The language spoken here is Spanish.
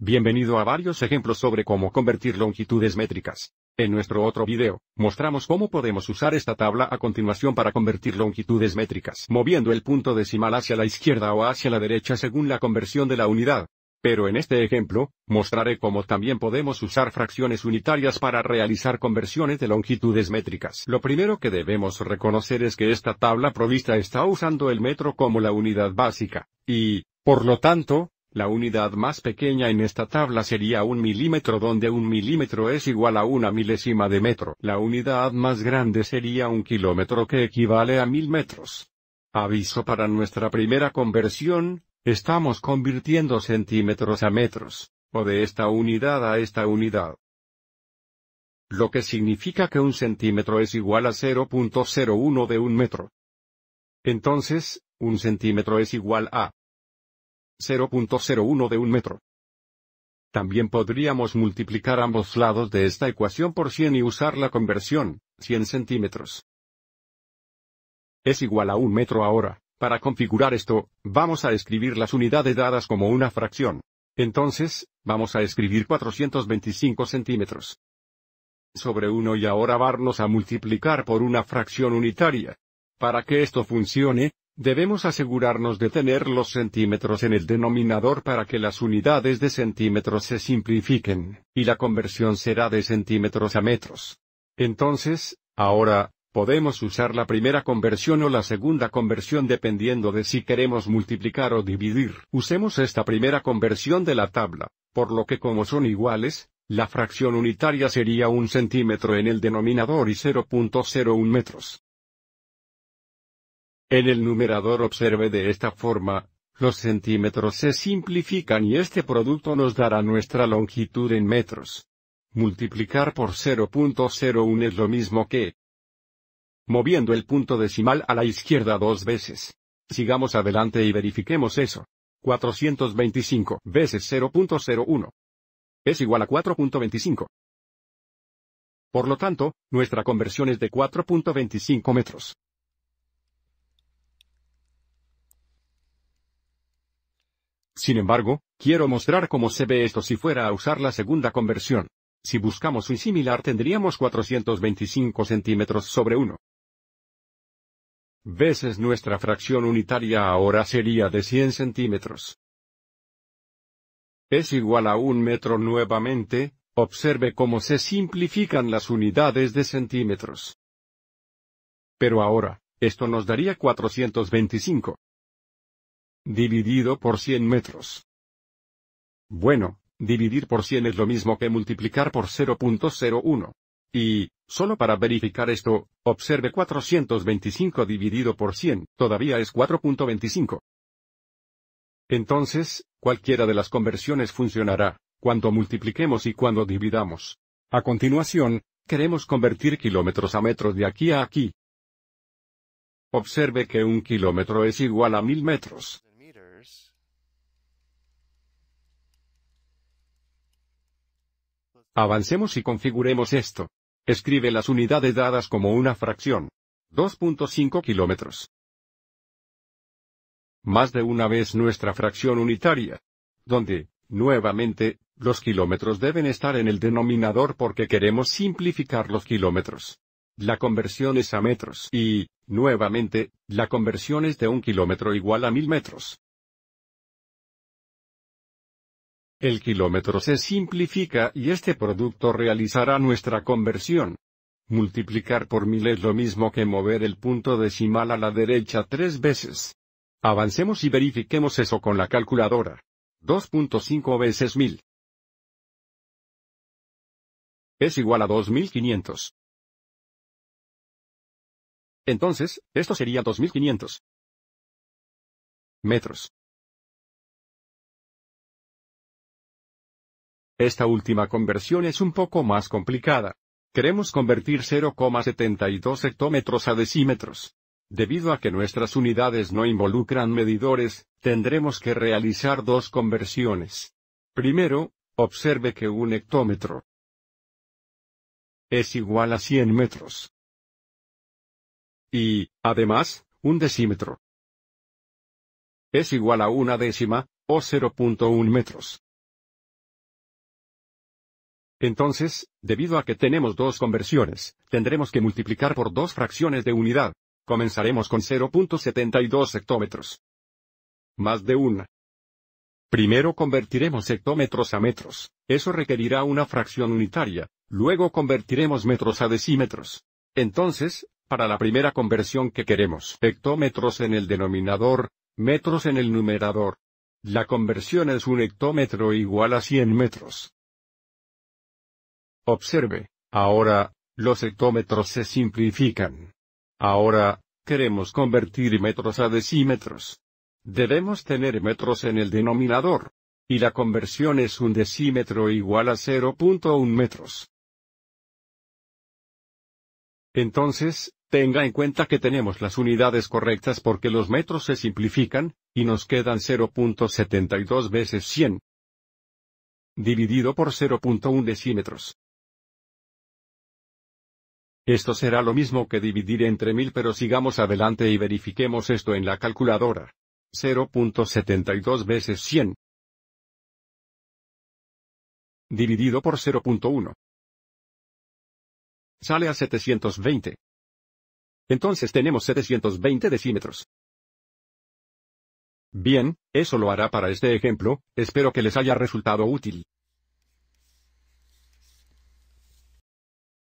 Bienvenido a varios ejemplos sobre cómo convertir longitudes métricas. En nuestro otro video, mostramos cómo podemos usar esta tabla a continuación para convertir longitudes métricas, moviendo el punto decimal hacia la izquierda o hacia la derecha según la conversión de la unidad. Pero en este ejemplo, mostraré cómo también podemos usar fracciones unitarias para realizar conversiones de longitudes métricas. Lo primero que debemos reconocer es que esta tabla provista está usando el metro como la unidad básica, y, por lo tanto, la unidad más pequeña en esta tabla sería un milímetro donde un milímetro es igual a una milésima de metro. La unidad más grande sería un kilómetro que equivale a mil metros. Aviso para nuestra primera conversión, estamos convirtiendo centímetros a metros, o de esta unidad a esta unidad. Lo que significa que un centímetro es igual a 0.01 de un metro. Entonces, un centímetro es igual a 0.01 de un metro. También podríamos multiplicar ambos lados de esta ecuación por 100 y usar la conversión, 100 centímetros. Es igual a un metro ahora. Para configurar esto, vamos a escribir las unidades dadas como una fracción. Entonces, vamos a escribir 425 centímetros. Sobre 1 y ahora varnos a multiplicar por una fracción unitaria. Para que esto funcione, Debemos asegurarnos de tener los centímetros en el denominador para que las unidades de centímetros se simplifiquen, y la conversión será de centímetros a metros. Entonces, ahora, podemos usar la primera conversión o la segunda conversión dependiendo de si queremos multiplicar o dividir. Usemos esta primera conversión de la tabla, por lo que como son iguales, la fracción unitaria sería un centímetro en el denominador y 0.01 metros. En el numerador observe de esta forma, los centímetros se simplifican y este producto nos dará nuestra longitud en metros. Multiplicar por 0.01 es lo mismo que moviendo el punto decimal a la izquierda dos veces. Sigamos adelante y verifiquemos eso. 425 veces 0.01 es igual a 4.25. Por lo tanto, nuestra conversión es de 4.25 metros. Sin embargo, quiero mostrar cómo se ve esto si fuera a usar la segunda conversión. Si buscamos un similar tendríamos 425 centímetros sobre 1. Veces nuestra fracción unitaria ahora sería de 100 centímetros. Es igual a un metro nuevamente, observe cómo se simplifican las unidades de centímetros. Pero ahora, esto nos daría 425 dividido por 100 metros. Bueno, dividir por 100 es lo mismo que multiplicar por 0.01. Y, solo para verificar esto, observe 425 dividido por 100, todavía es 4.25. Entonces, cualquiera de las conversiones funcionará, cuando multipliquemos y cuando dividamos. A continuación, queremos convertir kilómetros a metros de aquí a aquí. Observe que un kilómetro es igual a mil metros. Avancemos y configuremos esto. Escribe las unidades dadas como una fracción. 2.5 kilómetros. Más de una vez nuestra fracción unitaria. Donde, nuevamente, los kilómetros deben estar en el denominador porque queremos simplificar los kilómetros. La conversión es a metros y, nuevamente, la conversión es de un kilómetro igual a mil metros. El kilómetro se simplifica y este producto realizará nuestra conversión. Multiplicar por mil es lo mismo que mover el punto decimal a la derecha tres veces. Avancemos y verifiquemos eso con la calculadora. 2.5 veces 1000 es igual a 2500. Entonces, esto sería 2500 metros. Esta última conversión es un poco más complicada. Queremos convertir 0,72 hectómetros a decímetros. Debido a que nuestras unidades no involucran medidores, tendremos que realizar dos conversiones. Primero, observe que un hectómetro es igual a 100 metros. Y, además, un decímetro es igual a una décima, o 0.1 metros. Entonces, debido a que tenemos dos conversiones, tendremos que multiplicar por dos fracciones de unidad. Comenzaremos con 0.72 hectómetros. Más de una. Primero convertiremos hectómetros a metros, eso requerirá una fracción unitaria, luego convertiremos metros a decímetros. Entonces, para la primera conversión que queremos, hectómetros en el denominador, metros en el numerador. La conversión es un hectómetro igual a 100 metros. Observe, ahora, los hectómetros se simplifican. Ahora, queremos convertir metros a decímetros. Debemos tener metros en el denominador. Y la conversión es un decímetro igual a 0.1 metros. Entonces, tenga en cuenta que tenemos las unidades correctas porque los metros se simplifican, y nos quedan 0.72 veces 100. Dividido por 0.1 decímetros. Esto será lo mismo que dividir entre 1000 pero sigamos adelante y verifiquemos esto en la calculadora. 0.72 veces 100. Dividido por 0.1. Sale a 720. Entonces tenemos 720 decímetros. Bien, eso lo hará para este ejemplo, espero que les haya resultado útil.